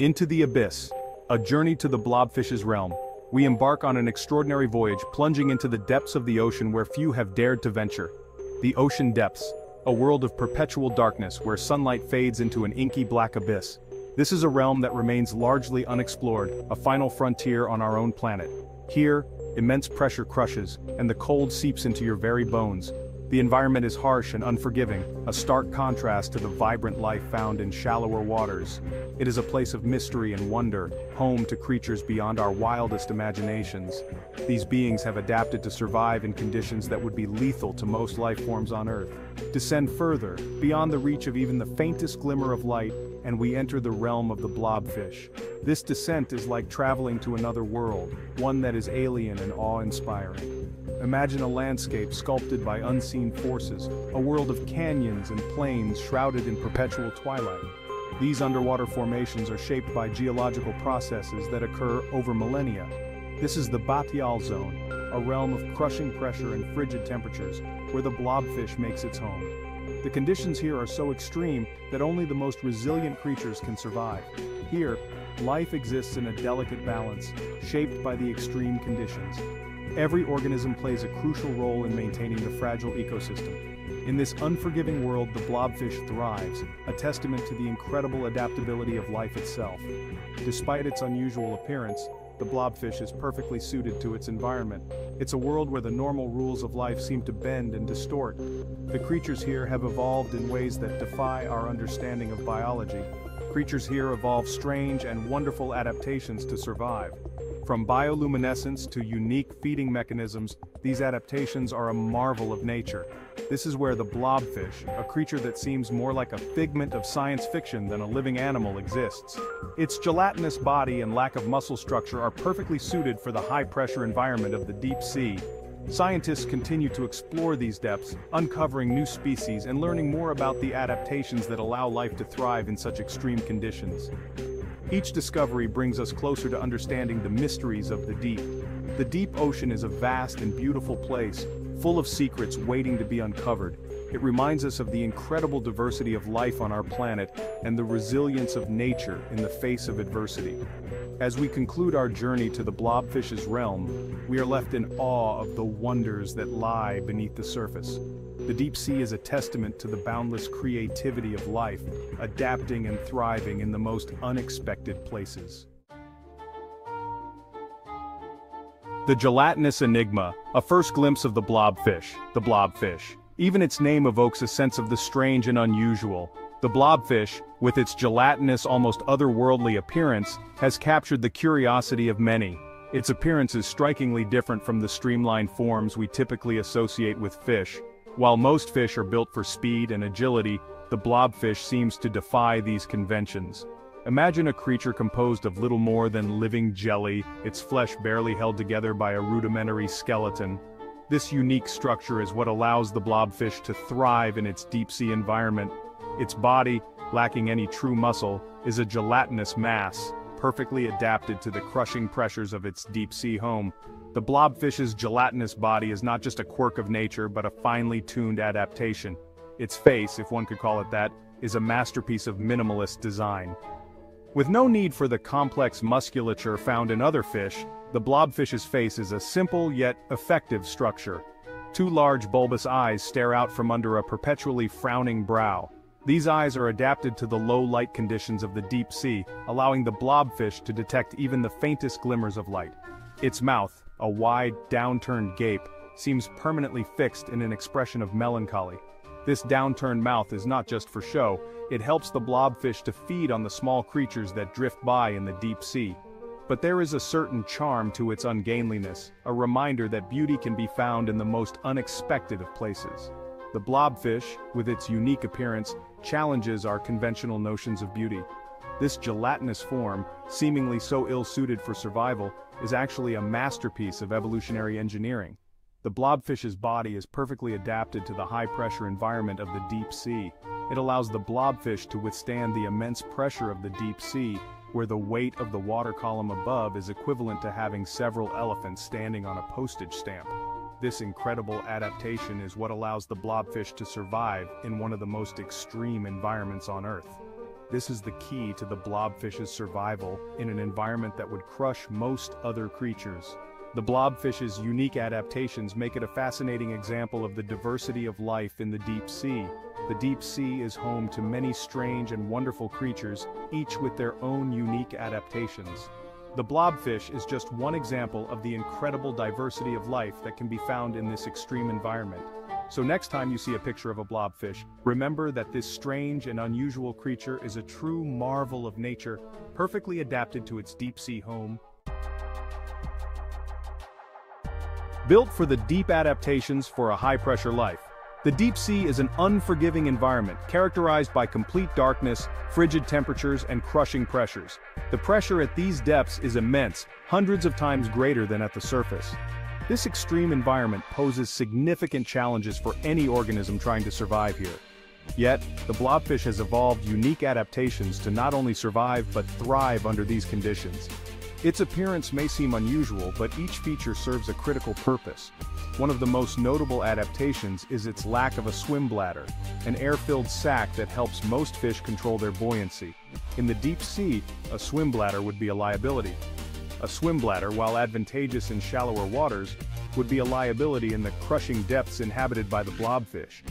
Into the Abyss, a journey to the blobfish's realm. We embark on an extraordinary voyage plunging into the depths of the ocean where few have dared to venture. The ocean depths, a world of perpetual darkness where sunlight fades into an inky black abyss. This is a realm that remains largely unexplored, a final frontier on our own planet. Here, immense pressure crushes, and the cold seeps into your very bones, the environment is harsh and unforgiving, a stark contrast to the vibrant life found in shallower waters. It is a place of mystery and wonder, home to creatures beyond our wildest imaginations. These beings have adapted to survive in conditions that would be lethal to most life forms on Earth. Descend further, beyond the reach of even the faintest glimmer of light, and we enter the realm of the blobfish. This descent is like traveling to another world, one that is alien and awe-inspiring. Imagine a landscape sculpted by unseen forces, a world of canyons and plains shrouded in perpetual twilight. These underwater formations are shaped by geological processes that occur over millennia. This is the Bathyal Zone, a realm of crushing pressure and frigid temperatures, where the blobfish makes its home. The conditions here are so extreme that only the most resilient creatures can survive. Here, life exists in a delicate balance, shaped by the extreme conditions. Every organism plays a crucial role in maintaining the fragile ecosystem. In this unforgiving world the blobfish thrives, a testament to the incredible adaptability of life itself. Despite its unusual appearance, the blobfish is perfectly suited to its environment. It's a world where the normal rules of life seem to bend and distort. The creatures here have evolved in ways that defy our understanding of biology. Creatures here evolve strange and wonderful adaptations to survive. From bioluminescence to unique feeding mechanisms, these adaptations are a marvel of nature. This is where the blobfish, a creature that seems more like a figment of science fiction than a living animal exists. Its gelatinous body and lack of muscle structure are perfectly suited for the high-pressure environment of the deep sea. Scientists continue to explore these depths, uncovering new species and learning more about the adaptations that allow life to thrive in such extreme conditions. Each discovery brings us closer to understanding the mysteries of the deep. The deep ocean is a vast and beautiful place, full of secrets waiting to be uncovered. It reminds us of the incredible diversity of life on our planet and the resilience of nature in the face of adversity. As we conclude our journey to the blobfish's realm, we are left in awe of the wonders that lie beneath the surface. The deep sea is a testament to the boundless creativity of life, adapting and thriving in the most unexpected places. The gelatinous enigma, a first glimpse of the blobfish, the blobfish. Even its name evokes a sense of the strange and unusual. The blobfish, with its gelatinous almost otherworldly appearance, has captured the curiosity of many. Its appearance is strikingly different from the streamlined forms we typically associate with fish, while most fish are built for speed and agility, the blobfish seems to defy these conventions. Imagine a creature composed of little more than living jelly, its flesh barely held together by a rudimentary skeleton. This unique structure is what allows the blobfish to thrive in its deep-sea environment. Its body, lacking any true muscle, is a gelatinous mass, perfectly adapted to the crushing pressures of its deep-sea home. The blobfish's gelatinous body is not just a quirk of nature but a finely tuned adaptation. Its face, if one could call it that, is a masterpiece of minimalist design. With no need for the complex musculature found in other fish, the blobfish's face is a simple yet effective structure. Two large bulbous eyes stare out from under a perpetually frowning brow. These eyes are adapted to the low light conditions of the deep sea, allowing the blobfish to detect even the faintest glimmers of light. Its mouth, a wide, downturned gape, seems permanently fixed in an expression of melancholy. This downturned mouth is not just for show, it helps the blobfish to feed on the small creatures that drift by in the deep sea. But there is a certain charm to its ungainliness, a reminder that beauty can be found in the most unexpected of places. The blobfish, with its unique appearance, challenges our conventional notions of beauty. This gelatinous form, seemingly so ill-suited for survival, is actually a masterpiece of evolutionary engineering. The blobfish's body is perfectly adapted to the high-pressure environment of the deep sea. It allows the blobfish to withstand the immense pressure of the deep sea, where the weight of the water column above is equivalent to having several elephants standing on a postage stamp. This incredible adaptation is what allows the blobfish to survive in one of the most extreme environments on Earth. This is the key to the blobfish's survival in an environment that would crush most other creatures. The blobfish's unique adaptations make it a fascinating example of the diversity of life in the deep sea. The deep sea is home to many strange and wonderful creatures, each with their own unique adaptations. The blobfish is just one example of the incredible diversity of life that can be found in this extreme environment. So next time you see a picture of a blobfish, remember that this strange and unusual creature is a true marvel of nature, perfectly adapted to its deep-sea home. Built for the deep adaptations for a high-pressure life. The deep sea is an unforgiving environment, characterized by complete darkness, frigid temperatures and crushing pressures. The pressure at these depths is immense, hundreds of times greater than at the surface. This extreme environment poses significant challenges for any organism trying to survive here. Yet, the blobfish has evolved unique adaptations to not only survive but thrive under these conditions. Its appearance may seem unusual but each feature serves a critical purpose. One of the most notable adaptations is its lack of a swim bladder, an air-filled sac that helps most fish control their buoyancy. In the deep sea, a swim bladder would be a liability, a swim bladder, while advantageous in shallower waters, would be a liability in the crushing depths inhabited by the blobfish.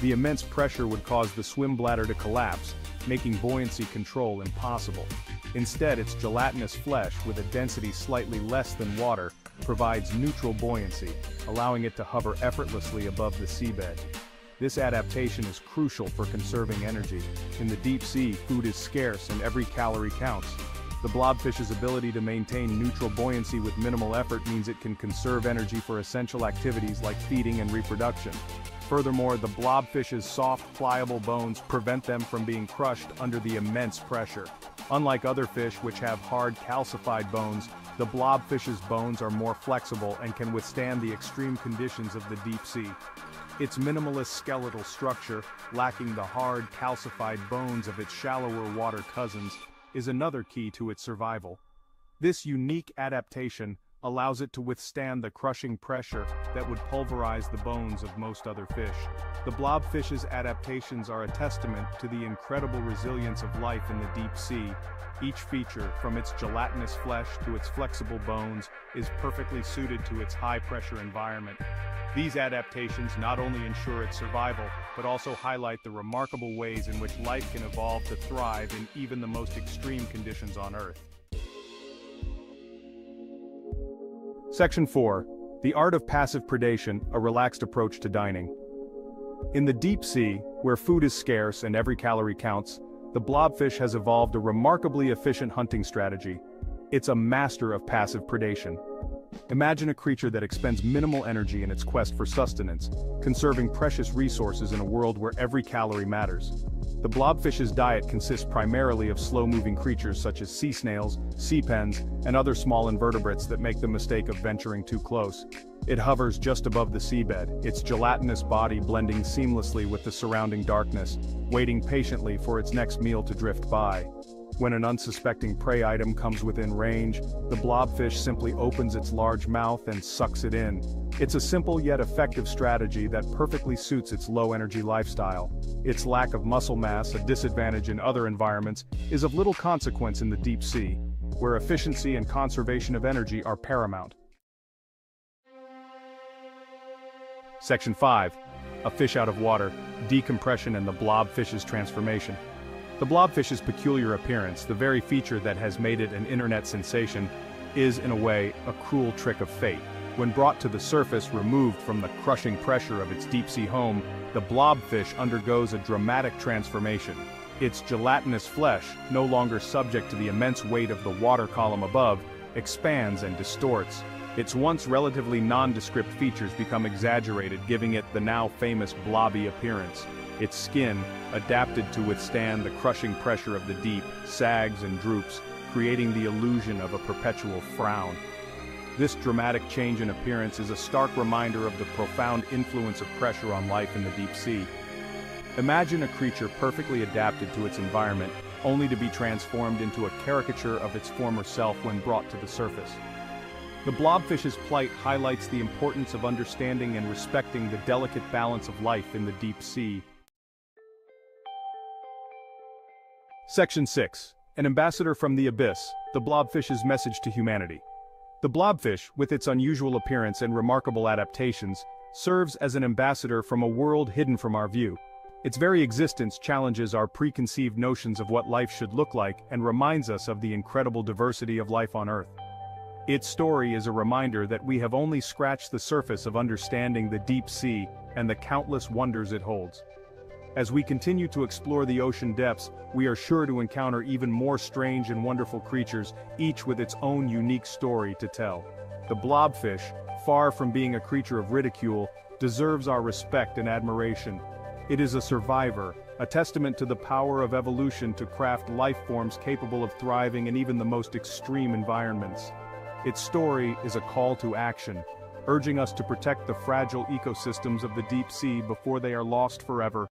The immense pressure would cause the swim bladder to collapse, making buoyancy control impossible. Instead its gelatinous flesh, with a density slightly less than water, provides neutral buoyancy, allowing it to hover effortlessly above the seabed. This adaptation is crucial for conserving energy. In the deep sea, food is scarce and every calorie counts. The blobfish's ability to maintain neutral buoyancy with minimal effort means it can conserve energy for essential activities like feeding and reproduction. Furthermore, the blobfish's soft, pliable bones prevent them from being crushed under the immense pressure. Unlike other fish which have hard calcified bones, the blobfish's bones are more flexible and can withstand the extreme conditions of the deep sea. Its minimalist skeletal structure, lacking the hard, calcified bones of its shallower water cousins, is another key to its survival. This unique adaptation allows it to withstand the crushing pressure that would pulverize the bones of most other fish. The blobfish's adaptations are a testament to the incredible resilience of life in the deep sea. Each feature, from its gelatinous flesh to its flexible bones, is perfectly suited to its high-pressure environment. These adaptations not only ensure its survival, but also highlight the remarkable ways in which life can evolve to thrive in even the most extreme conditions on Earth. Section 4. The Art of Passive Predation, a Relaxed Approach to Dining. In the deep sea, where food is scarce and every calorie counts, the blobfish has evolved a remarkably efficient hunting strategy. It's a master of passive predation. Imagine a creature that expends minimal energy in its quest for sustenance, conserving precious resources in a world where every calorie matters. The blobfish's diet consists primarily of slow-moving creatures such as sea snails, sea pens, and other small invertebrates that make the mistake of venturing too close. It hovers just above the seabed, its gelatinous body blending seamlessly with the surrounding darkness, waiting patiently for its next meal to drift by. When an unsuspecting prey item comes within range, the blobfish simply opens its large mouth and sucks it in. It's a simple yet effective strategy that perfectly suits its low-energy lifestyle. Its lack of muscle mass, a disadvantage in other environments, is of little consequence in the deep sea, where efficiency and conservation of energy are paramount. Section 5. A fish out of water, decompression and the blobfish's transformation. The blobfish's peculiar appearance, the very feature that has made it an internet sensation, is in a way, a cruel trick of fate. When brought to the surface removed from the crushing pressure of its deep-sea home, the blobfish undergoes a dramatic transformation. Its gelatinous flesh, no longer subject to the immense weight of the water column above, expands and distorts. Its once relatively nondescript features become exaggerated giving it the now famous blobby appearance. Its skin, adapted to withstand the crushing pressure of the deep, sags and droops, creating the illusion of a perpetual frown. This dramatic change in appearance is a stark reminder of the profound influence of pressure on life in the deep sea. Imagine a creature perfectly adapted to its environment, only to be transformed into a caricature of its former self when brought to the surface. The blobfish's plight highlights the importance of understanding and respecting the delicate balance of life in the deep sea Section 6. An Ambassador from the Abyss, the Blobfish's Message to Humanity. The blobfish, with its unusual appearance and remarkable adaptations, serves as an ambassador from a world hidden from our view. Its very existence challenges our preconceived notions of what life should look like and reminds us of the incredible diversity of life on Earth. Its story is a reminder that we have only scratched the surface of understanding the deep sea and the countless wonders it holds. As we continue to explore the ocean depths, we are sure to encounter even more strange and wonderful creatures, each with its own unique story to tell. The blobfish, far from being a creature of ridicule, deserves our respect and admiration. It is a survivor, a testament to the power of evolution to craft life forms capable of thriving in even the most extreme environments. Its story is a call to action, urging us to protect the fragile ecosystems of the deep sea before they are lost forever.